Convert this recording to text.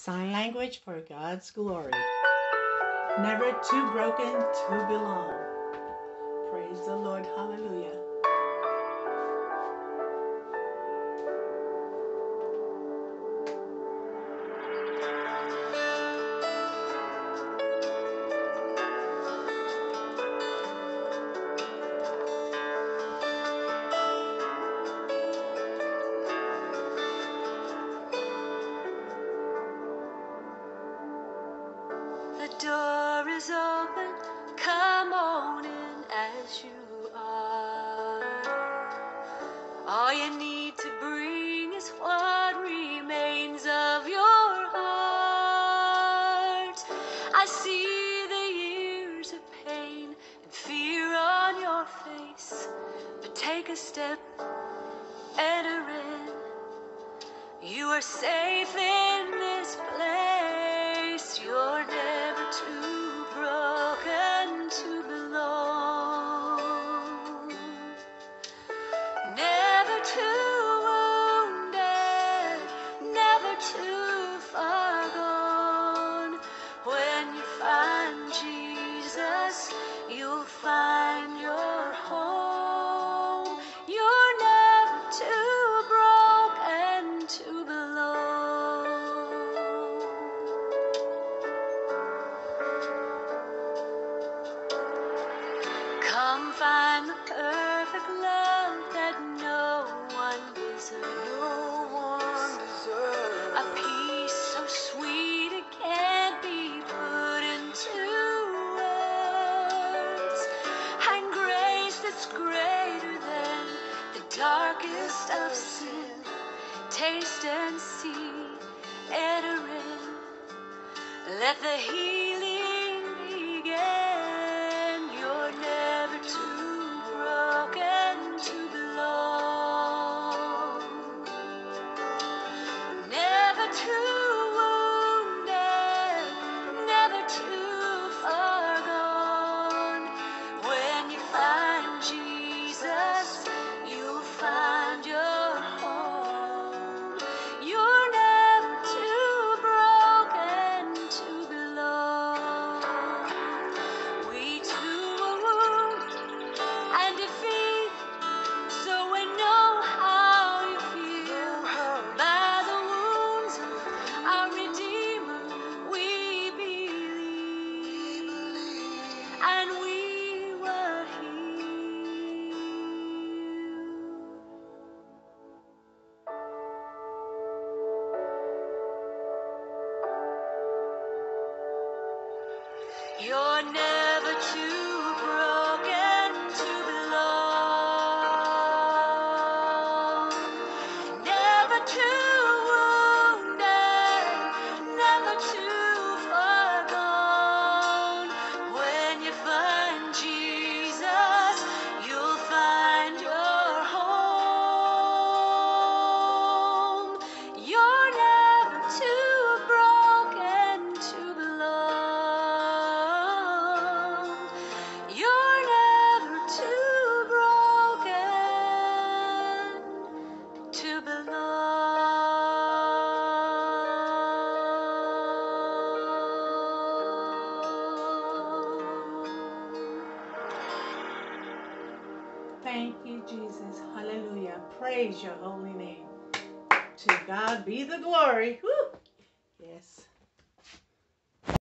Sign Language for God's Glory. Never too broken to belong. you are. All you need to bring is what remains of your heart. I see the years of pain and fear on your face, but take a step, enter in. You are safe in this. darkest of sin. Taste and see, enter in. Let the heat. Your name. Thank you, Jesus. Hallelujah. Praise your holy name. To God be the glory. Woo. Yes.